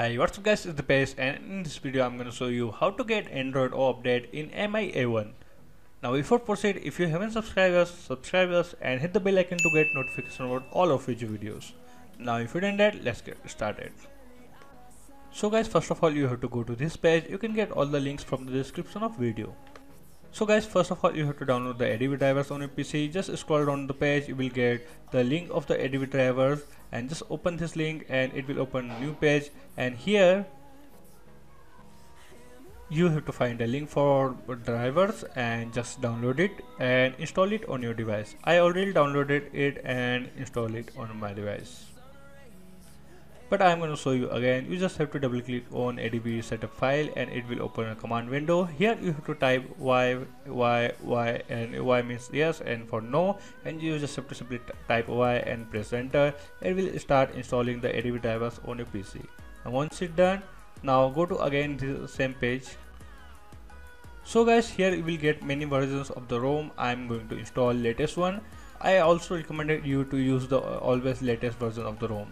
Hi, what's up guys, it's Dipesh and in this video I'm going to show you how to get Android O update in MIA1. Now before proceed, if you haven't subscribed us, subscribe us and hit the bell icon to get notification about all of future videos. Now if you done that, let's get started. So guys, first of all you have to go to this page, you can get all the links from the description of video. So guys, first of all you have to download the ADB drivers on your PC, just scroll down the page, you will get the link of the ADB drivers and just open this link and it will open new page. And here you have to find a link for drivers and just download it and install it on your device. I already downloaded it and install it on my device but I'm going to show you again. You just have to double click on ADB setup file and it will open a command window. Here you have to type y y y and y means yes and for no. And you just have to simply type y and press enter. It will start installing the ADB drivers on your PC and once it's done now go to again the same page. So guys here you will get many versions of the ROM. I'm going to install latest one. I also recommended you to use the uh, always latest version of the ROM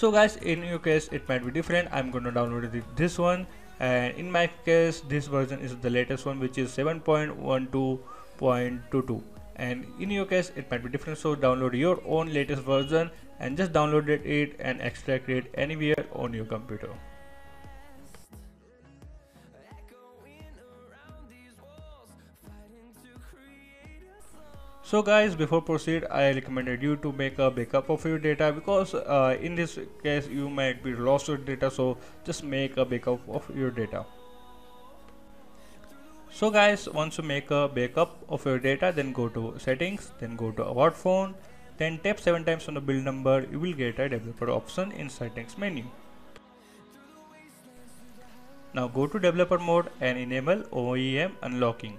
so guys in your case it might be different. I'm going to download this one. And in my case this version is the latest one which is 7.12.22 and in your case it might be different. So download your own latest version and just download it and extract it anywhere on your computer so guys before proceed i recommended you to make a backup of your data because uh, in this case you might be lost your data so just make a backup of your data. So guys once you make a backup of your data then go to settings then go to about phone then tap 7 times on the build number you will get a developer option in settings menu. Now go to developer mode and enable OEM unlocking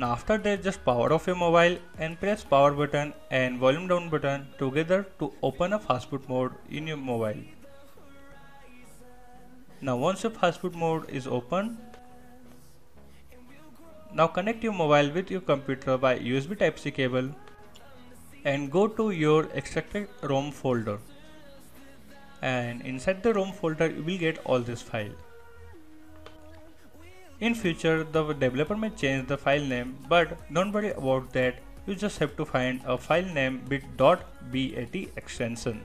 Now after that just power off your mobile and press power button and volume down button together to open a fastboot mode in your mobile. Now once your fastboot mode is open, now connect your mobile with your computer by USB Type-C cable and go to your extracted ROM folder and inside the ROM folder you will get all this file. In future, the developer may change the file name, but don't worry about that. You just have to find a file name with .bat extension.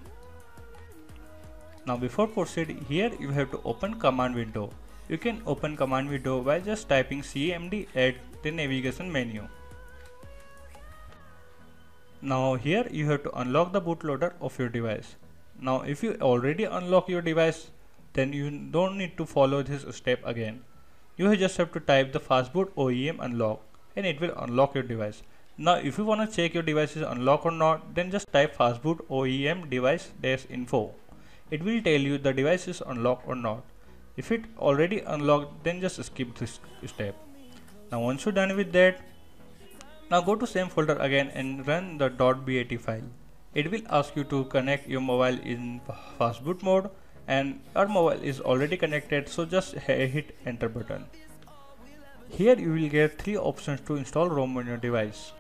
Now before proceed, here you have to open command window. You can open command window by just typing cmd at the navigation menu. Now here you have to unlock the bootloader of your device. Now if you already unlock your device, then you don't need to follow this step again you just have to type the fastboot OEM unlock and it will unlock your device. Now if you want to check your device is unlocked or not then just type fastboot OEM device dash info. It will tell you the device is unlocked or not. If it already unlocked then just skip this step. Now once you're done with that now go to same folder again and run the .bat file. It will ask you to connect your mobile in fastboot mode and our mobile is already connected so just hit enter button. Here you will get three options to install ROM on your device.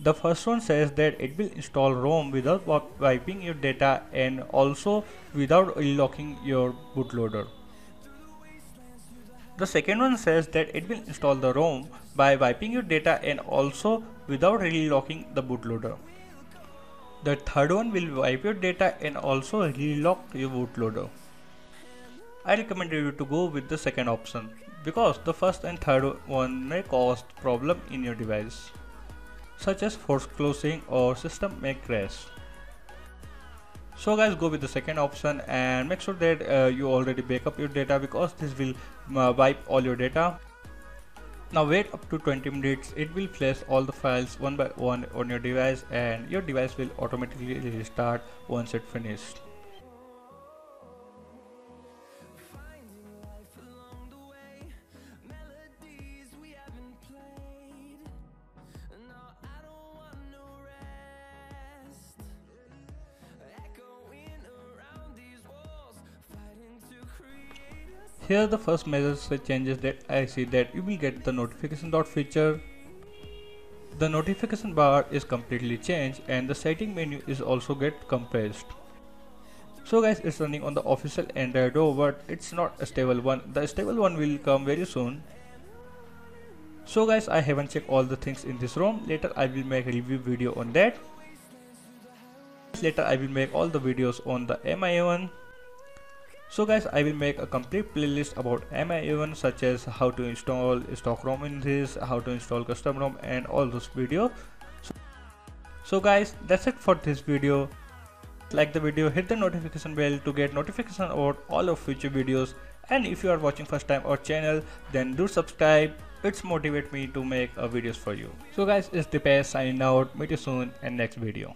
The first one says that it will install ROM without wiping your data and also without relocking your bootloader. The second one says that it will install the ROM by wiping your data and also without relocking the bootloader. The third one will wipe your data and also relock your bootloader. I recommend you to go with the second option because the first and third one may cause problem in your device such as force closing or system may crash. So guys go with the second option and make sure that uh, you already backup your data because this will uh, wipe all your data now wait up to 20 minutes, it will flash all the files one by one on your device and your device will automatically restart once it finished. Here the first major changes that I see that you will get the notification dot feature. The notification bar is completely changed and the setting menu is also get compressed. So guys it's running on the official Android Oreo but it's not a stable one. The stable one will come very soon. So guys I haven't checked all the things in this ROM. Later I will make a review video on that. Later I will make all the videos on the MI1. So guys I will make a complete playlist about MI1 such as how to install stock ROM in this, how to install custom ROM and all those videos. So, so guys that's it for this video. Like the video hit the notification bell to get notification about all of future videos. And if you are watching first time our channel then do subscribe. It's motivate me to make a videos for you. So guys it's Dipesh signing out. Meet you soon in next video